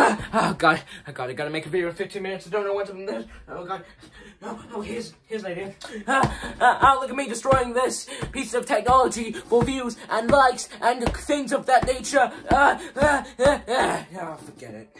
Ah, oh god, oh, I gotta gotta make a video in 15 minutes. I don't know what's in this. Oh god. No, no, here's here's an idea. Ah, ah, ah, look at me destroying this piece of technology for views and likes and things of that nature. Ah, ah, ah, ah. Oh, forget it.